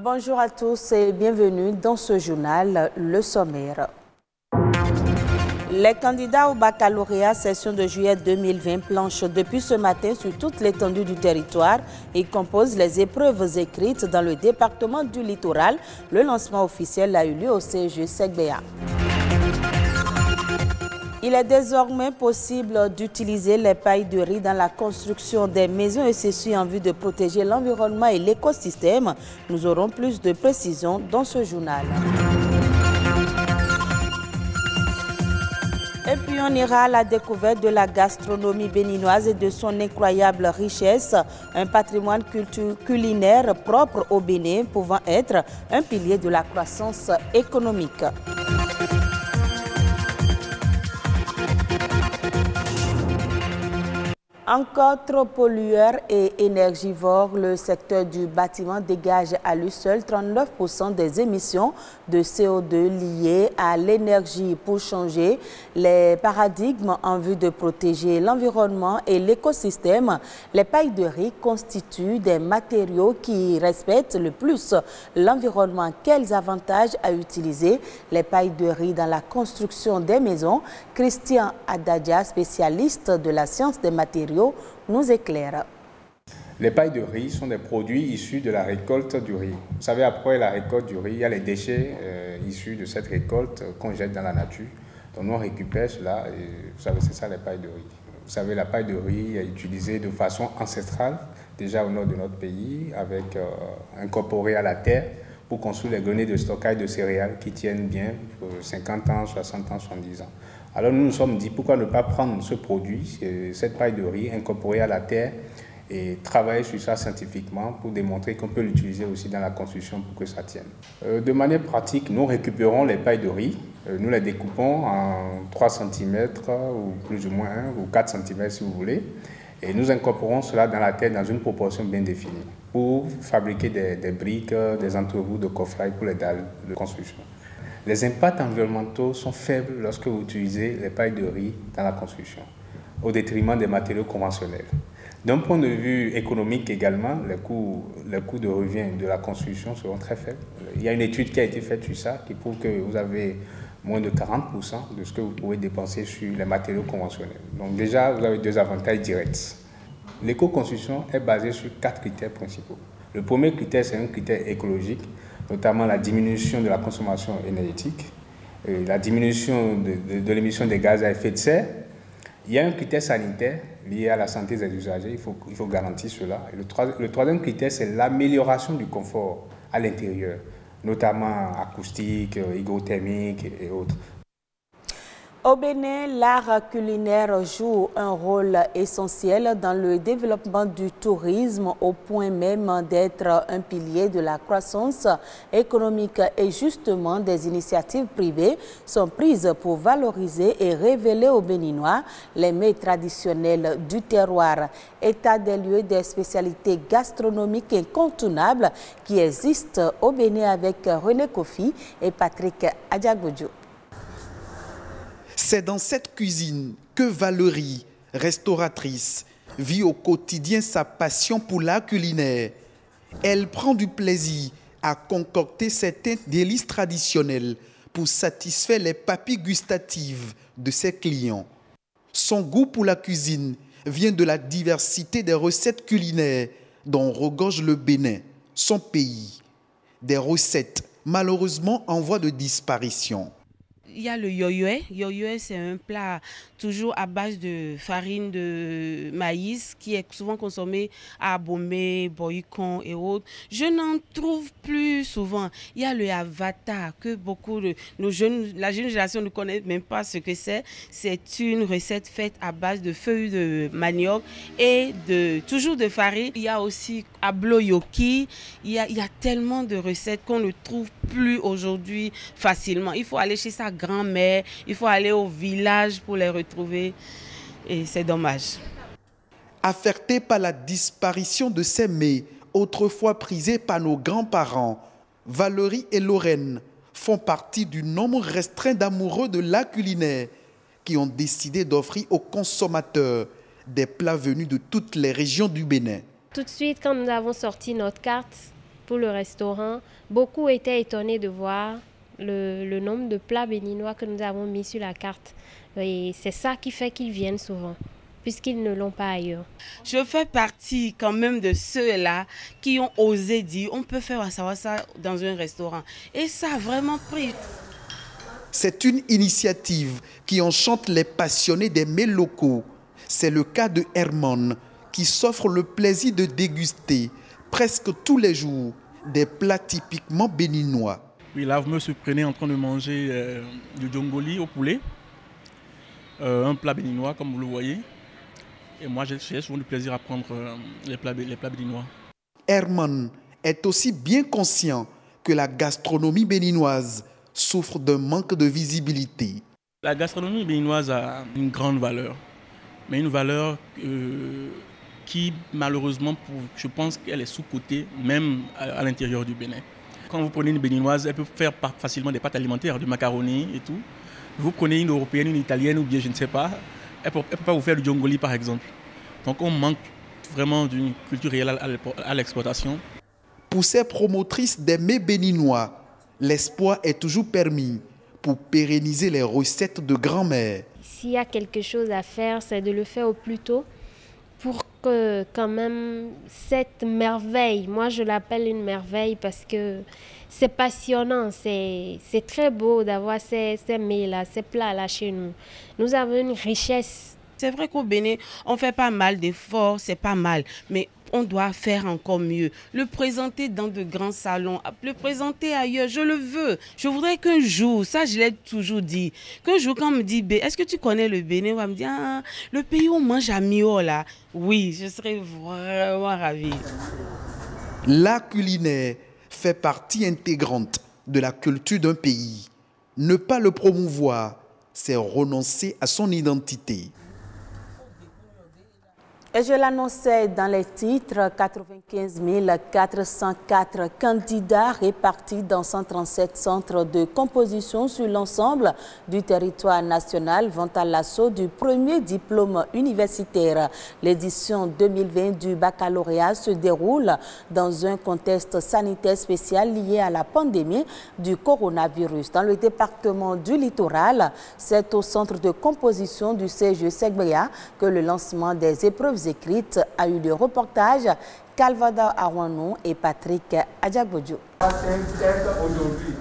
Bonjour à tous et bienvenue dans ce journal, le sommaire. Les candidats au baccalauréat session de juillet 2020 planchent depuis ce matin sur toute l'étendue du territoire et composent les épreuves écrites dans le département du littoral. Le lancement officiel a eu lieu au CEG Segbea. Il est désormais possible d'utiliser les pailles de riz dans la construction des maisons et ceci en vue de protéger l'environnement et l'écosystème. Nous aurons plus de précisions dans ce journal. Et puis on ira à la découverte de la gastronomie béninoise et de son incroyable richesse, un patrimoine culinaire propre au Bénin pouvant être un pilier de la croissance économique. Encore trop pollueur et énergivore, le secteur du bâtiment dégage à lui seul 39% des émissions de CO2 liées à l'énergie. Pour changer les paradigmes en vue de protéger l'environnement et l'écosystème, les pailles de riz constituent des matériaux qui respectent le plus l'environnement. Quels avantages à utiliser les pailles de riz dans la construction des maisons? Christian Adadja, spécialiste de la science des matériaux, nous éclaire. Les pailles de riz sont des produits issus de la récolte du riz. Vous savez, après la récolte du riz, il y a les déchets euh, issus de cette récolte qu'on jette dans la nature. Donc nous, on récupère cela et vous savez, c'est ça les pailles de riz. Vous savez, la paille de riz est utilisée de façon ancestrale, déjà au nord de notre pays, avec euh, incorporée à la terre pour construire les greniers de stockage de céréales qui tiennent bien pour 50 ans, 60 ans, 70 ans. Alors nous nous sommes dit pourquoi ne pas prendre ce produit, cette paille de riz, incorporée à la terre et travailler sur ça scientifiquement pour démontrer qu'on peut l'utiliser aussi dans la construction pour que ça tienne. Euh, de manière pratique, nous récupérons les pailles de riz, euh, nous les découpons en 3 cm ou plus ou moins, ou 4 cm si vous voulez, et nous incorporons cela dans la terre dans une proportion bien définie pour fabriquer des, briques, des entrevous de coffrail pour les dalles de construction. Les impacts environnementaux sont faibles lorsque vous utilisez les pailles de riz dans la construction, au détriment des matériaux conventionnels. D'un point de vue économique également, les coûts, de revient de la construction seront très faibles. Il y a une étude qui a été faite sur ça qui prouve que vous avez moins de 40% de ce que vous pouvez dépenser sur les matériaux conventionnels. Donc déjà, vous avez deux avantages directs. L'éco-construction est basée sur quatre critères principaux. Le premier critère, c'est un critère écologique notamment la diminution de la consommation énergétique, la diminution de, l'émission des gaz à effet de serre. Il y a un critère sanitaire lié à la santé des usagers, il faut, il faut garantir cela. Le, le troisième critère, c'est l'amélioration du confort à l'intérieur, notamment acoustique, hygrothermique et autres. Au Bénin, l'art culinaire joue un rôle essentiel dans le développement du tourisme au point même d'être un pilier de la croissance économique et justement des initiatives privées sont prises pour valoriser et révéler aux Béninois les mets traditionnels du terroir. État des lieux des spécialités gastronomiques incontournables qui existent au Bénin avec René Kofi et Patrick Adjagoudjou. C'est dans cette cuisine que Valérie, restauratrice, vit au quotidien sa passion pour l'art culinaire. Elle prend du plaisir à concocter certains délices traditionnels pour satisfaire les papilles gustatives de ses clients. Son goût pour la cuisine vient de la diversité des recettes culinaires dont regorge le Bénin, son pays. Des recettes malheureusement en voie de disparition il y a le yoyoé. Yoyoé, c'est un plat toujours à base de farine de maïs qui est souvent consommé à Abomé, Boycon et autres. Je n'en trouve plus souvent. Il y a le avata que beaucoup de nos jeunes, la jeune génération ne connaît même pas ce que c'est. C'est une recette faite à base de feuilles de manioc et de toujours de farine. Il y a aussi abloyoki. Il y il y a tellement de recettes qu'on ne trouve plus aujourd'hui facilement. Il faut aller chez sa grand-mère, il faut aller au village pour les retrouver et c'est dommage. Affecté par la disparition de ces mets, autrefois prisés par nos grands-parents, Valérie et Lorraine font partie du nombre restreint d'amoureux de la culinaire qui ont décidé d'offrir aux consommateurs des plats venus de toutes les régions du Bénin. Tout de suite, quand nous avons sorti notre carte, pour le restaurant, beaucoup étaient étonnés de voir le, nombre de plats béninois que nous avons mis sur la carte. Et c'est ça qui fait qu'ils viennent souvent puisqu'ils ne l'ont pas ailleurs. Je fais partie quand même de ceux-là qui ont osé dire on peut faire ça dans un restaurant. Et ça a vraiment pris. C'est une initiative qui enchante les passionnés des mets locaux. C'est le cas de Herman qui s'offre le plaisir de déguster presque tous les jours des plats typiquement béninois. Oui, là, vous me surprenez en train de manger euh, du djongoli au poulet, euh, un plat béninois, comme vous le voyez. Et moi, j'ai souvent du plaisir à prendre euh, les, plats, les plats béninois. Herman est aussi bien conscient que la gastronomie béninoise souffre d'un manque de visibilité. La gastronomie béninoise a une grande valeur, mais une valeur qui, malheureusement, je pense qu'elle est sous-cotée, même à l'intérieur du Bénin. Quand vous prenez une béninoise, elle peut faire facilement des pâtes alimentaires, du macaroni et tout. Vous prenez une européenne, une italienne ou bien je ne sais pas, elle ne peut, pas vous faire du jongoli par exemple. Donc on manque vraiment d'une culture réelle à l'exploitation. Pour ces promotrices des mets béninois, l'espoir est toujours permis pour pérenniser les recettes de grand-mère. S'il y a quelque chose à faire, c'est de le faire au plus tôt pour que quand même cette merveille, moi je l'appelle une merveille parce que c'est passionnant, c'est très beau d'avoir ces, ces mets-là, ces plats-là chez nous. Nous avons une richesse. C'est vrai qu'au Bénin, on fait pas mal d'efforts, c'est pas mal, mais on doit faire encore mieux. Le présenter dans de grands salons, le présenter ailleurs, je le veux. Je voudrais qu'un jour, ça je l'ai toujours dit, qu'un jour quand on me dit, est-ce que tu connais le Bénin? On va me dire, ah, le pays où on mange à Mio là. Oui, je serais vraiment ravie. La culinaire fait partie intégrante de la culture d'un pays. Ne pas le promouvoir, c'est renoncer à son identité. Et je l'annonçais dans les titres, 95 404 candidats répartis dans 137 centres de composition sur l'ensemble du territoire national vont à l'assaut du premier diplôme universitaire. L'édition 2020 du baccalauréat se déroule dans un contexte sanitaire spécial lié à la pandémie du coronavirus. Dans le département du littoral, c'est au centre de composition du CG Segbea que le lancement des épreuves a eu le reportage Calvada Arwanou et Patrick Adjabodjo.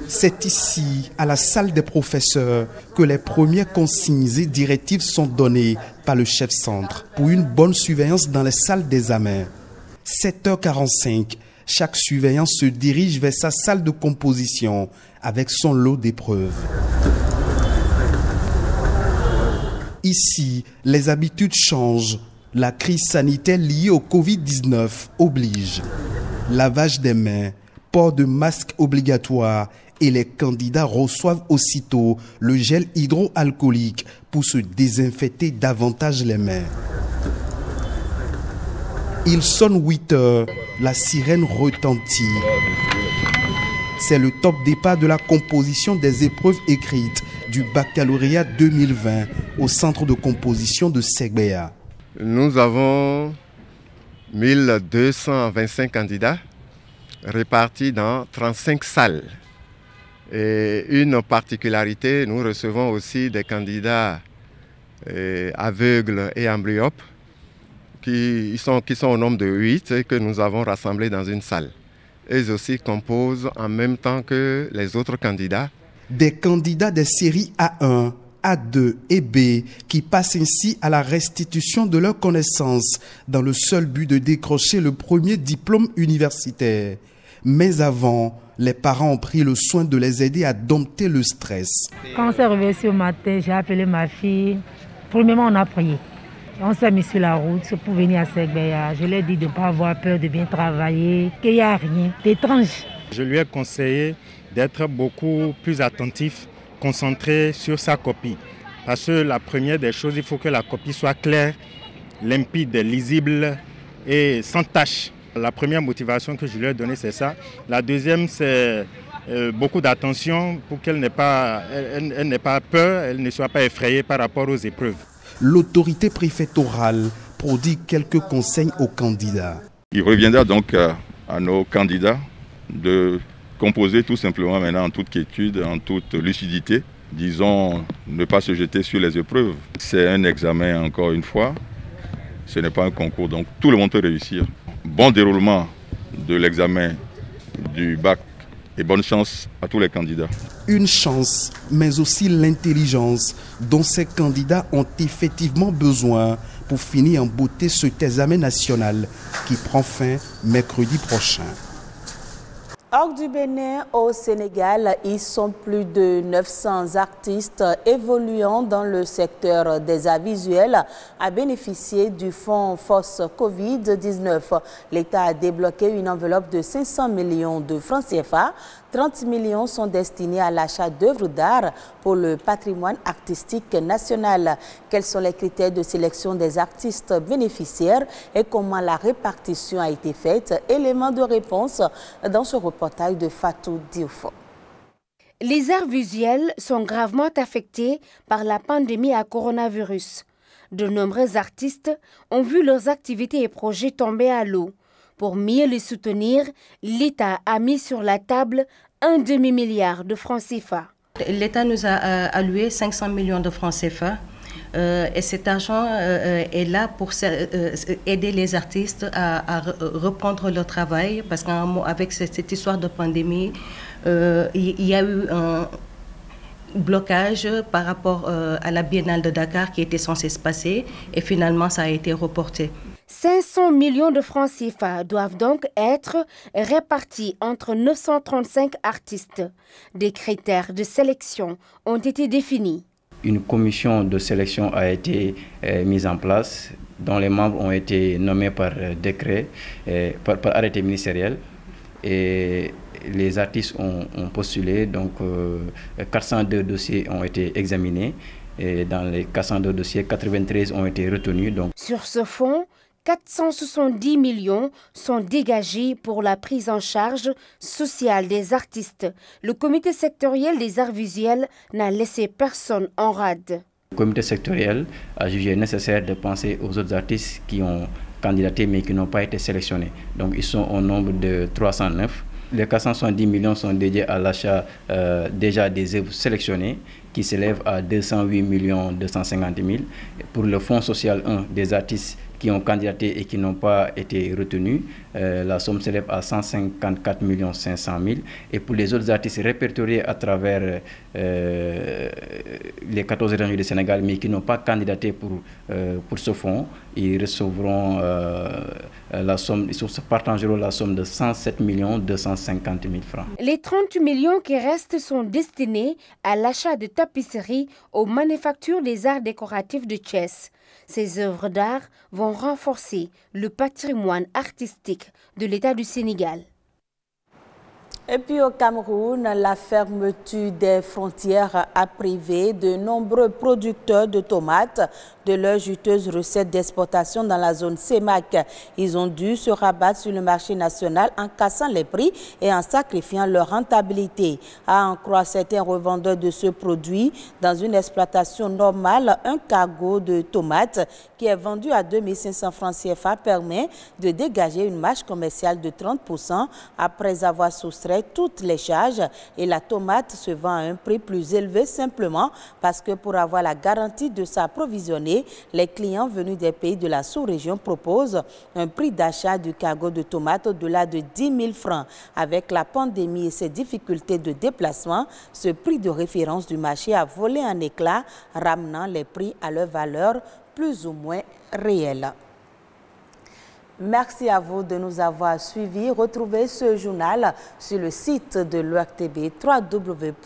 C'est ici, à la salle des professeurs, que les premières consignes et directives sont données par le chef centre pour une bonne surveillance dans les salles d'examen. 7h45, chaque surveillant se dirige vers sa salle de composition avec son lot d'épreuves. Ici, les habitudes changent la crise sanitaire liée au Covid-19 oblige lavage des mains, port de masque obligatoire et les candidats reçoivent aussitôt le gel hydroalcoolique pour se désinfecter davantage les mains. Il sonne 8 heures, la sirène retentit. C'est le top départ de la composition des épreuves écrites du baccalauréat 2020 au centre de composition de Segbea. Nous avons 1225 candidats répartis dans 35 salles. Et une particularité, nous recevons aussi des candidats euh, aveugles et amblyopes qui sont, qui sont au nombre de 8 et que nous avons rassemblés dans une salle. Ils aussi composent en même temps que les autres candidats. Des candidats des séries A1 a2 et B qui passent ainsi à la restitution de leurs connaissances dans le seul but de décrocher le premier diplôme universitaire. Mais avant, les parents ont pris le soin de les aider à dompter le stress. Quand on s'est réveillé au matin, j'ai appelé ma fille. Premièrement, on a prié. On s'est mis sur la route pour venir à Segbeya. Je lui ai dit de ne pas avoir peur, de bien travailler, qu'il n'y a rien d'étrange. Je lui ai conseillé d'être beaucoup plus attentif concentrer sur sa copie. Parce que la première des choses, il faut que la copie soit claire, limpide, lisible et sans tâche. La première motivation que je lui ai donnée, c'est ça. La deuxième, c'est euh, beaucoup d'attention pour qu'elle n'ait pas, elle, n'ait pas peur, elle ne soit pas effrayée par rapport aux épreuves. L'autorité préfectorale prodigue quelques conseils aux candidats. Il reviendra donc euh, à nos candidats de composer tout simplement maintenant en toute quiétude, en toute lucidité. Disons, ne pas se jeter sur les épreuves. C'est un examen encore une fois. Ce n'est pas un concours, donc tout le monde peut réussir. Bon déroulement de l'examen du bac et bonne chance à tous les candidats. Une chance, mais aussi l'intelligence dont ces candidats ont effectivement besoin pour finir en beauté ce examen national qui prend fin mercredi prochain. Hors du Bénin, au Sénégal, ils sont plus de 900 artistes évoluant dans le secteur des arts visuels à bénéficier du fonds Force Covid-19. L'État a débloqué une enveloppe de 500 millions de francs CFA 30 millions sont destinés à l'achat d'œuvres d'art pour le patrimoine artistique national. Quels sont les critères de sélection des artistes bénéficiaires et comment la répartition a été faite? Élément de réponse dans ce reportage de Fatou Dioufo. Les arts visuels sont gravement affectés par la pandémie à coronavirus. De nombreux artistes ont vu leurs activités et projets tomber à l'eau. Pour mieux les soutenir, l'État a mis sur la table un demi-milliard de francs CFA. L'État nous a euh, alloué 500 millions de francs CFA. Euh, et cet argent euh, est là pour aider les artistes à, reprendre leur travail parce qu'avec cette, histoire de pandémie, il y, a eu un blocage par rapport à la Biennale de Dakar qui était censée se passer et finalement ça a été reporté. 500 millions de francs CFA doivent donc être répartis entre 935 artistes. Des critères de sélection ont été définis. Une commission de sélection a été euh, mise en place dont les membres ont été nommés par euh, décret, euh, par, arrêté ministériel. Et les artistes ont, postulé, donc 402 dossiers ont été examinés. Et dans les 402 dossiers, 93 ont été retenus. Donc. Sur ce fonds, 470 millions sont dégagés pour la prise en charge sociale des artistes. Le comité sectoriel des arts visuels n'a laissé personne en rade. Le comité sectoriel a jugé nécessaire de penser aux autres artistes qui ont candidaté mais qui n'ont pas été sélectionnés. Donc ils sont au nombre de 309. Les 470 millions sont dédiés à l'achat euh, déjà des œuvres sélectionnées qui s'élèvent à 208 millions 250 000. Pour le Fonds social 1 des artistes qui ont candidaté et qui n'ont pas été retenus. Euh, la somme s'élève à 154 500 000. Et pour les autres artistes répertoriés à travers euh, les 14 régions du Sénégal, mais qui n'ont pas candidaté pour, euh, pour ce fonds, ils recevront la somme, ils se partageront la somme de 107 250 000 francs. Les 30 millions qui restent sont destinés à l'achat de tapisseries aux manufactures des arts décoratifs de Chess. Ces œuvres d'art vont renforcer le patrimoine artistique de l'État du Sénégal. Et puis au Cameroun, la fermeture des frontières a privé de nombreux producteurs de tomates de leurs juteuses recettes d'exportation dans la zone CEMAC. Ils ont dû se rabattre sur le marché national en cassant les prix et en sacrifiant leur rentabilité. À en croire certains revendeurs de ce produit, dans une exploitation normale, un cargo de tomates qui est vendu à 2500 francs CFA permet de dégager une marge commerciale de 30% après avoir soustrait toutes les charges et la tomate se vend à un prix plus élevé simplement parce que pour avoir la garantie de s'approvisionner, les clients venus des pays de la sous-région proposent un prix d'achat du cargo de tomates au-delà de 10 000 francs. Avec la pandémie et ses difficultés de déplacement, ce prix de référence du marché a volé en éclat, ramenant les prix à leur valeur plus ou moins réelle. Merci à vous de nous avoir suivis. Retrouvez ce journal sur le site de l'OACTB www.oactb.bj.